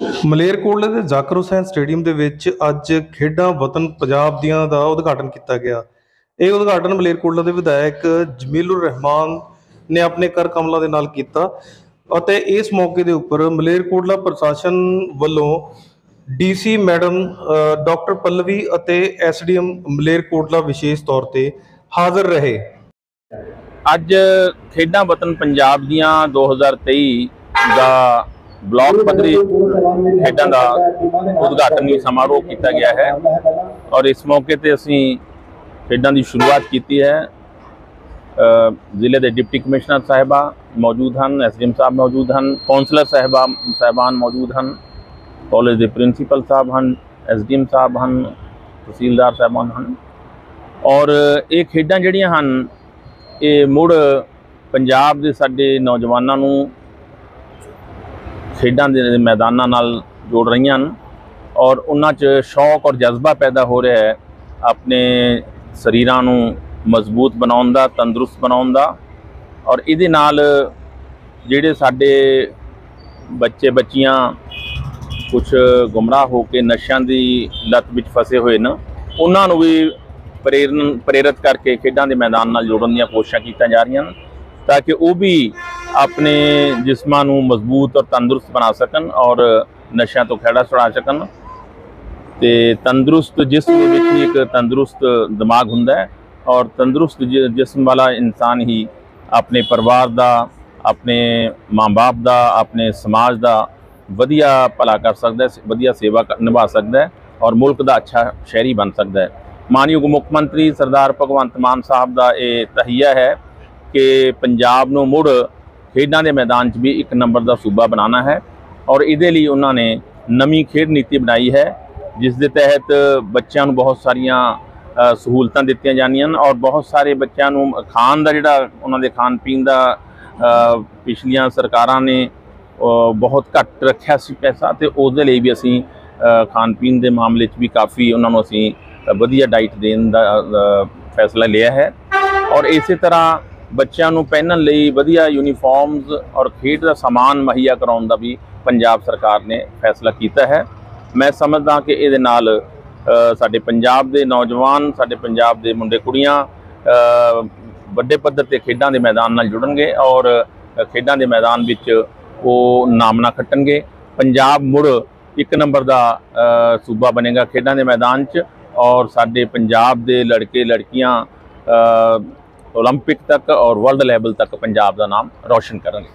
ਮਲੇਰਕੋਟਲੇ ਦੇ ਜਾਕਰ ਹੁਸੈਨ ਸਟੇਡੀਅਮ ਦੇ ਵਿੱਚ ਅੱਜ ਖੇਡਾਂ ਵਤਨ ਪੰਜਾਬ ਦੀਆਂ ਦਾ ਉਦਘਾਟਨ ਕੀਤਾ ਗਿਆ। ਇਹ ਉਦਘਾਟਨ ਮਲੇਰਕੋਟਲਾ ਦੇ ਵਿਧਾਇਕ ਜਮੀਲੁਰ ਰਹਿਮਾਨ ਨੇ ਆਪਣੇ ਕਰ ਕਮਲਾਂ ਦੇ ਨਾਲ ਕੀਤਾ ਅਤੇ ਇਸ ਮੌਕੇ ਦੇ ਉੱਪਰ ਮਲੇਰਕੋਟਲਾ ਪ੍ਰਸ਼ਾਸਨ ਵੱਲੋਂ ਡੀਸੀ ਮੈਡਮ ਡਾਕਟਰ ਪੱਲਵੀ ਅਤੇ ਐਸਡੀਐਮ ਮਲੇਰਕੋਟਲਾ ਵਿਸ਼ੇਸ਼ ਤੌਰ ਤੇ ਹਾਜ਼ਰ ਰਹੇ। ਅੱਜ ਖੇਡਾਂ ਵਤਨ ਪੰਜਾਬ ਦੀਆਂ 2023 ਦਾ ਬਲਾਕ ਪੱਧਰੀ ਖੇਡਾਂ ਦਾ ਉਦਘਾਟਨੀ ਸਮਾਰੋਹ ਕੀਤਾ ਗਿਆ ਹੈ। ਔਰ ਇਸ ਮੌਕੇ ਤੇ ਅਸੀਂ ਖੇਡਾਂ ਦੀ ਸ਼ੁਰੂਆਤ ਕੀਤੀ ਹੈ। ਜ਼ਿਲ੍ਹੇ ਦੇ ਡਿਪਟੀ ਕਮਿਸ਼ਨਰ ਸਾਹਿਬਾ ਮੌਜੂਦ ਹਨ ਐਸਡੀਐਮ ਸਾਹਿਬ ਮੌਜੂਦ ਹਨ ਕਾਉਂਸਲਰ ਸਾਹਿਬਾ ਸਾਹਿਬਾਨ ਮੌਜੂਦ ਹਨ ਕਾਲਜ ਦੇ ਪ੍ਰਿੰਸੀਪਲ ਸਾਹਿਬ ਹਨ ਐਸਡੀਐਮ ਸਾਹਿਬ ਹਨ ਤਹਿਸੀਲਦਾਰ ਸਾਹਿਬਾਨ ਹਨ। ਔਰ ਇਹ ਖੇਡਾਂ ਜਿਹੜੀਆਂ ਹਨ ਇਹ ਮੁੜ ਪੰਜਾਬ ਦੇ ਸਾਡੇ ਨੌਜਵਾਨਾਂ ਨੂੰ ਖੇਡਾਂ ਦੇ ਮੈਦਾਨਾਂ ਨਾਲ ਜੋੜ ਰਹੀਆਂ ਹਨ ਔਰ ਉਹਨਾਂ 'ਚ ਸ਼ੌਕ ਔਰ ਜਜ਼ਬਾ ਪੈਦਾ ਹੋ ਰਿਹਾ ਹੈ ਆਪਣੇ ਸਰੀਰਾਂ ਨੂੰ ਮਜ਼ਬੂਤ ਬਣਾਉਣ ਦਾ, ਤੰਦਰੁਸਤ ਬਣਾਉਣ ਦਾ ਔਰ ਇਹਦੇ ਨਾਲ ਜਿਹੜੇ ਸਾਡੇ ਬੱਚੇ ਬੱਚੀਆਂ ਕੁਝ ਗੁੰਮਰਾਹ ਹੋ ਕੇ ਨਸ਼ਿਆਂ ਦੀ ਲਤ ਵਿੱਚ ਫਸੇ ਹੋਏ ਨੇ, ਉਹਨਾਂ ਨੂੰ ਵੀ ਪ੍ਰੇਰਨ, ਪ੍ਰੇਰਿਤ ਕਰਕੇ ਖੇਡਾਂ ਦੇ ਮੈਦਾਨ ਨਾਲ ਜੋੜਨ ਦੀਆਂ ਕੋਸ਼ਿਸ਼ਾਂ ਕੀਤੀਆਂ ਜਾ ਰਹੀਆਂ ਹਨ ਤਾਂ ਕਿ ਉਹ ਵੀ ਆਪਣੇ ਜਿਸਮਾਂ ਨੂੰ ਮਜ਼ਬੂਤ ਔਰ ਤੰਦਰੁਸਤ ਬਣਾ ਸਕਣ ਔਰ ਨਸ਼ਿਆਂ ਤੋਂ ਖਹਿੜਾ ਛੁਡਾ ਸਕਣ। ਤੇ ਤੰਦਰੁਸਤ ਜਿਸਮ ਦੇ ਵਿੱਚ ਹੀ ਇੱਕ ਤੰਦਰੁਸਤ ਦਿਮਾਗ ਹੁੰਦਾ ਹੈ ਔਰ ਤੰਦਰੁਸਤ ਜਿ- ਜਿਸਮ ਵਾਲਾ ਇਨਸਾਨ ਹੀ ਆਪਣੇ ਪਰਿਵਾਰ ਦਾ, ਆਪਣੇ ਮਾਂ-ਬਾਪ ਦਾ, ਆਪਣੇ ਸਮਾਜ ਦਾ ਵਧੀਆ ਭਲਾ ਕਰ ਸਕਦਾ ਹੈ ਵਧੀਆ ਸੇਵਾ ਨਿਭਾ ਸਕਦਾ ਹੈ ਔਰ ਮੁਲਕ ਦਾ ਅੱਛਾ ਸ਼ਹਿਰੀ ਬਣ ਸਕਦਾ ਹੈ। ਮਾਨਯੋਗ ਮੁੱਖ ਮੰਤਰੀ ਸਰਦਾਰ ਭਗਵੰਤ ਮਾਨ ਸਾਹਿਬ ਦਾ ਇਹ ਤਹੀਆ ਹੈ ਕਿ ਪੰਜਾਬ ਨੂੰ ਮੁੜ ਖੇਡਾਂ ਦੇ ਮੈਦਾਨ 'ਚ ਵੀ ਇੱਕ ਨੰਬਰ ਦਾ ਸੂਬਾ ਬਣਾਉਣਾ ਹੈ ਔਰ ਇਹਦੇ ਲਈ ਉਹਨਾਂ ਨੇ ਨਵੀਂ ਖੇਡ ਨੀਤੀ ਬਣਾਈ ਹੈ, ਜਿਸ ਦੇ ਤਹਿਤ ਬੱਚਿਆਂ ਨੂੰ ਬਹੁਤ ਸਾਰੀਆਂ ਸਹੂਲਤਾਂ ਦਿੱਤੀਆਂ ਜਾਂਦੀਆਂ ਹਨ ਔਰ ਬਹੁਤ ਸਾਰੇ ਬੱਚਿਆਂ ਨੂੰ ਖਾਣ ਦਾ ਜਿਹੜਾ ਉਹਨਾਂ ਦੇ ਖਾਣ ਪੀਣ ਦਾ ਪਿਛਲੀਆਂ ਸਰਕਾਰਾਂ ਨੇ ਬਹੁਤ ਘੱਟ ਰੱਖਿਆ ਸੀ ਪੈਸਾ ਤੇ ਉਹਦੇ ਲਈ ਵੀ ਅਸੀਂ ਖਾਣ ਪੀਣ ਦੇ ਮਾਮਲੇ 'ਚ ਵੀ ਕਾਫੀ ਉਹਨਾਂ ਨੂੰ ਅਸੀਂ ਵਧੀਆ ਡਾਈਟ ਦੇਣ ਦਾ ਫੈਸਲਾ ਲਿਆ ਹੈ ਔਰ ਇਸੇ ਤਰ੍ਹਾਂ ਬੱਚਿਆਂ ਨੂੰ ਪਹਿਨਣ ਲਈ ਵਧੀਆ ਯੂਨੀਫਾਰਮਸ ਔਰ ਖੇਡ ਦਾ ਸਮਾਨ ਮੁਹੱਈਆ ਕਰਾਉਣ ਦਾ ਵੀ ਪੰਜਾਬ ਸਰਕਾਰ ਨੇ ਫੈਸਲਾ ਕੀਤਾ ਹੈ। ਮੈਂ ਸਮਝਦਾ ਕਿ ਇਹਦੇ ਨਾਲ ਸਾਡੇ ਪੰਜਾਬ ਦੇ ਨੌਜਵਾਨ, ਸਾਡੇ ਪੰਜਾਬ ਦੇ ਮੁੰਡੇ ਕੁੜੀਆਂ ਵੱਡੇ ਪੱਧਰ ਤੇ ਖੇਡਾਂ ਦੇ ਮੈਦਾਨ ਨਾਲ ਜੁੜਨਗੇ ਔਰ ਖੇਡਾਂ ਦੇ ਮੈਦਾਨ ਵਿੱਚ ਉਹ ਨਾਮਣਾ ਖੱਟਣਗੇ। ਪੰਜਾਬ ਮੁੜ ਇੱਕ ਨੰਬਰ ਦਾ ਸੂਬਾ ਬਣੇਗਾ ਖੇਡਾਂ ਦੇ ਮੈਦਾਨ 'ਚ ਔਰ ਸਾਡੇ ਪੰਜਾਬ ਦੇ ਲੜਕੇ ਲੜਕੀਆਂ 올림픽 ਤੱਕ ਔਰ ਵਰਲਡ ਲੈਵਲ ਤੱਕ ਪੰਜਾਬ ਦਾ ਨਾਮ ਰੌਸ਼ਨ ਕਰਨਗੇ